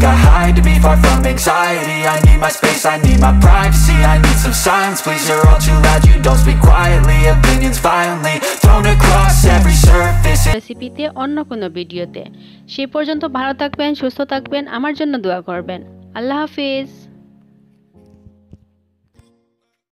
Ain't no hide and seek, I hide to be far from anxiety I need my space, I need my privacy I need some silence, please, you're all too loud You don't speak quietly, opinions violently Thrown across every surface রেসিপিতে অন্য কোনো ভিডিওতে সে পর্যন্ত ভালো থাকবেন সুস্থ থাকবেন আমার জন্য দোয়া করবেন আল্লাহ হাফিজ